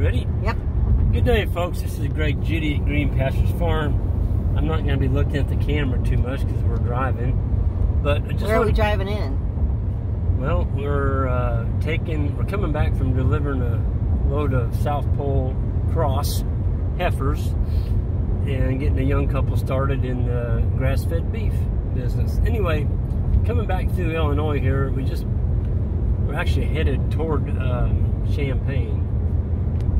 ready? Yep. Good day, folks. This is Greg Judy at Green Pastures Farm. I'm not going to be looking at the camera too much because we're driving. But Where are we driving in? Well, we're uh, taking, we're coming back from delivering a load of South Poll cross heifers and getting a young couple started in the grass-fed beef business. Anyway, coming back through Illinois here, we just we're actually headed toward um, Champaign,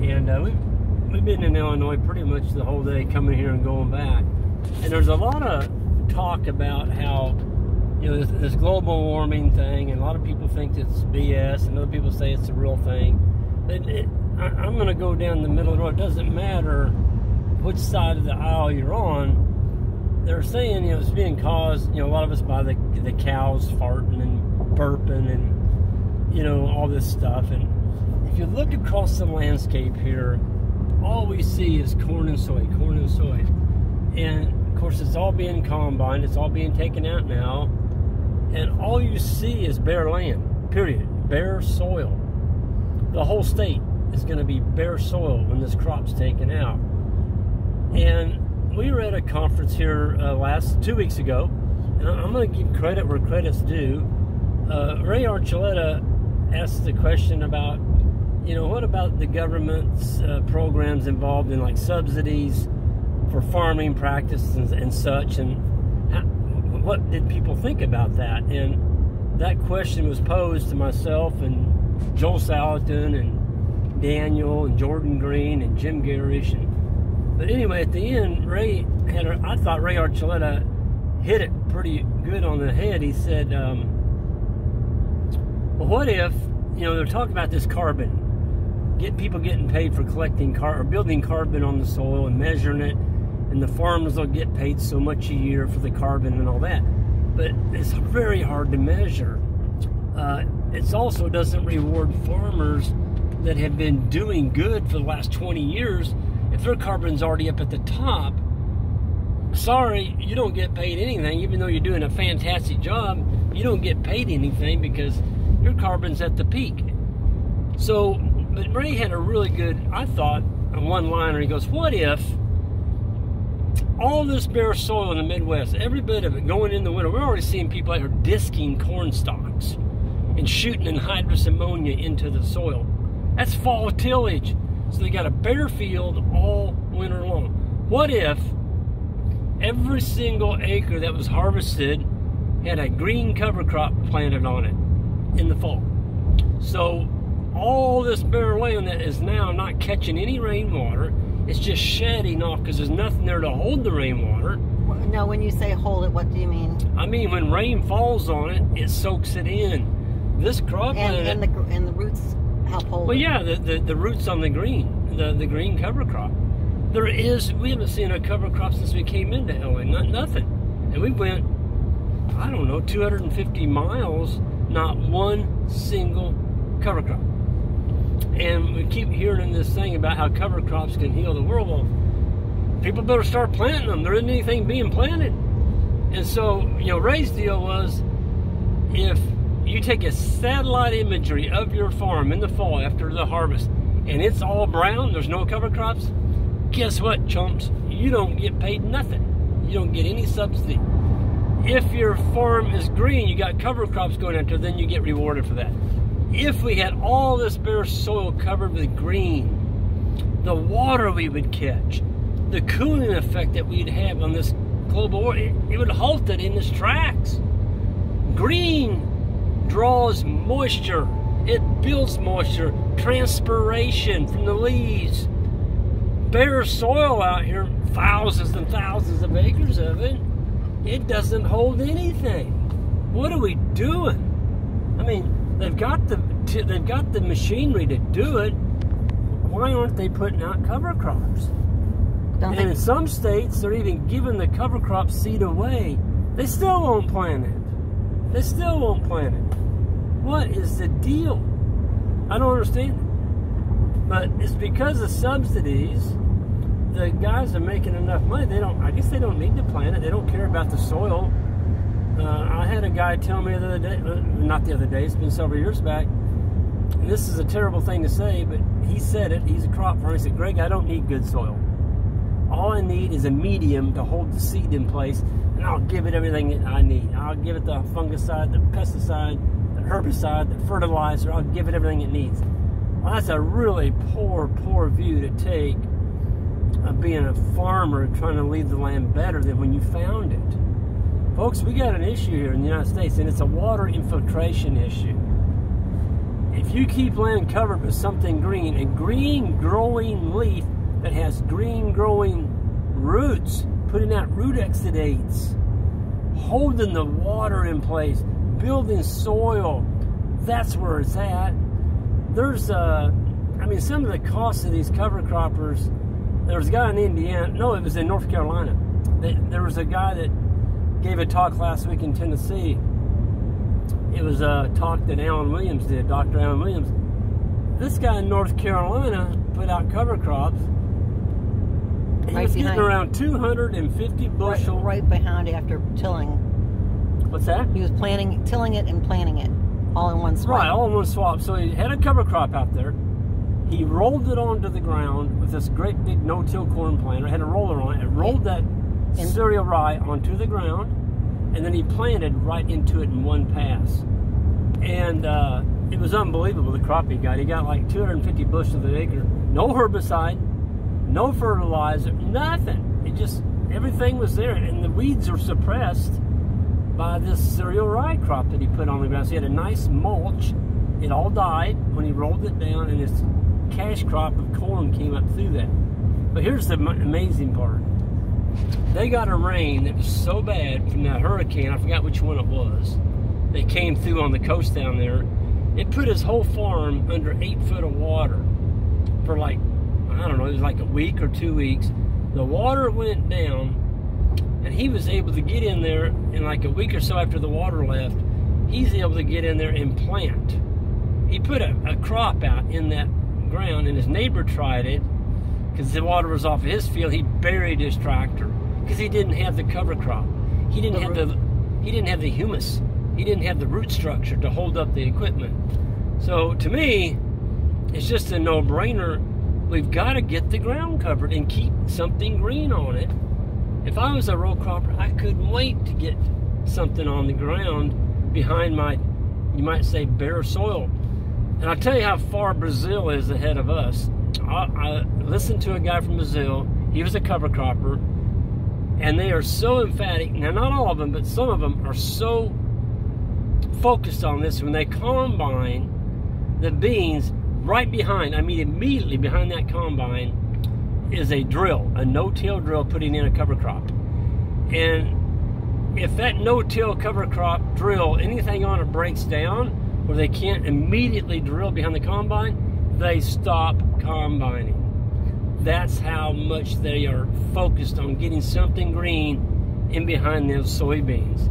and uh, we've we've been in Illinois pretty much the whole day, coming here and going back. And there's a lot of talk about how you know this, this global warming thing, and a lot of people think it's BS, and other people say it's a real thing. But it, I, I'm going to go down the middle of the road. It doesn't matter which side of the aisle you're on. They're saying you know it's being caused, you know, a lot of us by the the cows farting and burping and you know all this stuff. And you look across the landscape here, all we see is corn and soy, corn and soy. And of course, it's all being combined, it's all being taken out now. And all you see is bare land, period. Bare soil. The whole state is going to be bare soil when this crop's taken out. And we were at a conference here uh, last two weeks ago, and I'm going to give credit where credit's due. Uh, Ray Archuleta asked the question about, you know, what about the government's uh, programs involved in like subsidies for farming practices and, such, and how, what did people think about that? And that question was posed to myself and Joel Salatin and Daniel and Jordan Green and Jim Gerrish. And, but anyway, at the end, Ray had, I thought Ray Archuleta hit it pretty good on the head. He said, um, well, what if, you know, they're talking about this carbon, get people getting paid for collecting car or building carbon on the soil and measuring it, and the farmers will get paid so much a year for the carbon and all that. But it's very hard to measure. Uh, it also doesn't reward farmers that have been doing good for the last 20 years. If their carbon's already up at the top, sorry, you don't get paid anything, even though you're doing a fantastic job. You don't get paid anything because your carbon's at the peak. So, but Ray had a really good, I thought, one liner. He goes, What if all this bare soil in the Midwest, every bit of it going in the winter, we're already seeing people out here disking corn stalks and shooting anhydrous ammonia into the soil. That's fall tillage. So they got a bare field all winter long. What if every single acre that was harvested had a green cover crop planted on it in the fall? So all this bare land that is now not catching any rainwater, it's just shedding off because there's nothing there to hold the rainwater. No, when you say hold it, what do you mean? I mean, when rain falls on it, it soaks it in. This cropland, And, and the and the roots help hold well, it. yeah, the, the, the roots on the green, the, the green cover crop. There is, we haven't seen a cover crop since we came into LA, not, nothing. And we went, I don't know, 250 miles, not one single cover crop. And we keep hearing this thing about how cover crops can heal the world. Well, people better start planting them. There isn't anything being planted. And so, you know, Ray's deal was if you take a satellite imagery of your farm in the fall after the harvest and it's all brown, there's no cover crops, guess what, chumps? You don't get paid nothing. You don't get any subsidy. If your farm is green, you got cover crops going after, then you get rewarded for that. If we had all this bare soil covered with green, the water we would catch, the cooling effect that we'd have on this global warming, it, it would halt it in its tracks. Green draws moisture, it builds moisture, transpiration from the leaves. Bare soil out here, thousands and thousands of acres of it, it doesn't hold anything. What are we doing? I mean, they've got the they've got the machinery to do it. Why aren't they putting out cover crops? Don't And in some states, they're even giving the cover crop seed away. They still won't plant it. They still won't plant it. What is the deal? I don't understand it. But it's because of subsidies. The guys are making enough money. They don't. I guess they don't need to plant it. They don't care about the soil. Uh, I had a guy tell me the other day, uh, not the other day. It's been several years back. and this is a terrible thing to say, but he said it. He's a crop farmer. He said, Greg, I don't need good soil. All I need is a medium to hold the seed in place, and I'll give it everything I need. I'll give it the fungicide, the pesticide, the herbicide, the fertilizer. I'll give it everything it needs. Well, that's a really poor, poor view to take of being a farmer trying to leave the land better than when you found it. Folks, we got an issue here in the United States, and it's a water infiltration issue. If you keep land covered with something green, a green growing leaf that has green growing roots, putting out root exudates, holding the water in place, building soil, that's where it's at. There's, uh, I mean, some of the costs of these cover croppers, there was a guy in Indiana, no, it was in North Carolina. There was a guy that gave a talk last week in Tennessee it was a talk that Allen Williams did, Dr. Allen Williams. This guy in North Carolina put out cover crops. He right was behind, getting around 250 bushel. Right, right behind after tilling. What's that? He was planting, tilling it and planting it all in one swap. Right, all in one swap. So he had a cover crop out there. He rolled it onto the ground with this great big no-till corn planter. Had a roller on it. It rolled that cereal rye onto the ground and then he planted right into it in one pass. And uh, it was unbelievable the crop he got. He got like 250 bushels an acre. No herbicide, no fertilizer, nothing. It just, everything was there. And the weeds were suppressed by this cereal rye crop that he put on the ground. So he had a nice mulch. It all died when he rolled it down, and this cash crop of corn came up through that. But here's the amazing part they got a rain that was so bad from that hurricane, I forgot which one it was, that came through on the coast down there. It put his whole farm under eight foot of water for like, I don't know, it was like a week or two weeks. The water went down, and he was able to get in there in like a week or so after the water left. He's able to get in there and plant. He put a, a crop out in that ground, and his neighbor tried it because the water was off his field. He buried his tractor because he didn't have the cover crop. He didn't have the he didn't have the humus. He didn't have the root structure to hold up the equipment. So to me, it's just a no-brainer. We've got to get the ground covered and keep something green on it. If I was a row cropper, I couldn't wait to get something on the ground behind my, you might say, bare soil. And I'll tell you how far Brazil is ahead of us. I, I listened to a guy from Brazil. He was a cover cropper, and they are so emphatic. Now, not all of them, but some of them are so focused on this. When they combine the beans right behind, I mean immediately behind that combine, is a drill, a no-till drill putting in a cover crop. And if that no-till cover crop drill, anything on it breaks down, or they can't immediately drill behind the combine, they stop combining. That's how much they are focused on getting something green in behind those soybeans.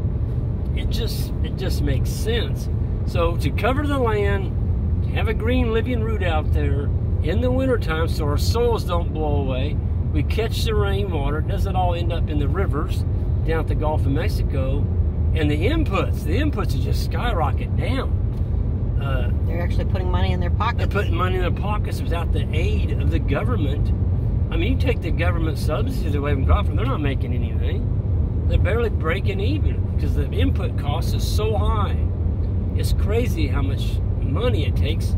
It just it just makes sense. So to cover the land, have a green living root out there in the wintertime so our soils don't blow away, we catch the rainwater, it doesn't all end up in the rivers down at the Gulf of Mexico, and the inputs, the inputs are just skyrocket down. Uh, they're actually putting money in their pockets. They're putting money in their pockets without the aid of the government. I mean, you take the government subsidies away from Crawford, they're not making anything. They're barely breaking even because the input cost is so high. It's crazy how much money it takes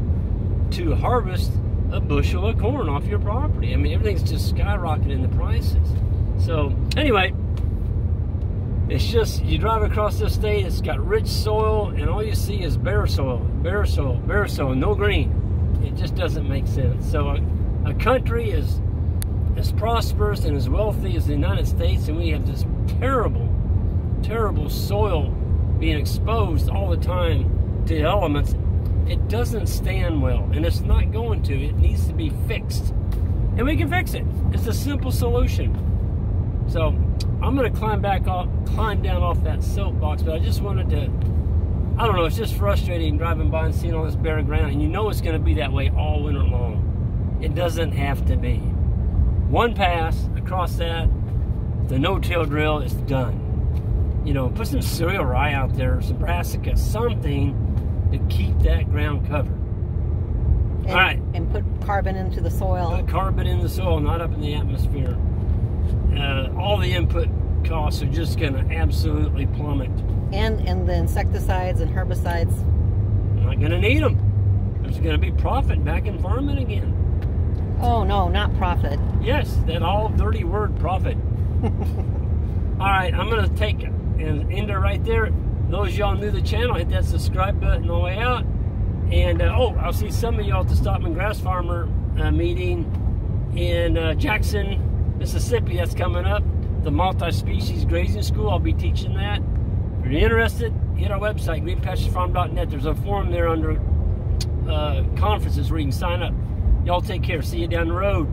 to harvest a bushel of corn off your property. I mean, everything's just skyrocketing in the prices. So, anyway, it's just, you drive across this state, it's got rich soil, and all you see is bare soil, bare soil, bare soil, no green. It just doesn't make sense. So a, a country is as prosperous and as wealthy as the United States, and we have this terrible, terrible soil being exposed all the time to elements, it doesn't stand well, and it's not going to. It needs to be fixed. And we can fix it. It's a simple solution. So I'm going to climb back off, climb down off that soapbox, but I just wanted to, I don't know, it's just frustrating driving by and seeing all this bare ground, and you know it's going to be that way all winter long. It doesn't have to be. One pass across that, the no-till drill is done. You know, put some cereal rye out there, some brassica, something to keep that ground covered. And, All right. And put carbon into the soil. Put carbon in the soil, not up in the atmosphere. Uh, all the input costs are just going to absolutely plummet. And and the insecticides and herbicides. Not going to need them. There's going to be profit back in farming again. Oh no, not profit. Yes, that all dirty word, profit. all right, I'm going to take and end it right there. Those y'all new to the channel, hit that subscribe button on the way out. And uh, oh, I'll see some of y'all at the Stockman Grass Farmer uh, meeting in uh, Jackson, Mississippi. That's coming up. The multi-species grazing school. I'll be teaching that. If you're interested, hit our website, greenpasturesfarm.net. There's a form there under uh, conferences where you can sign up. Y'all take care. See you down the road.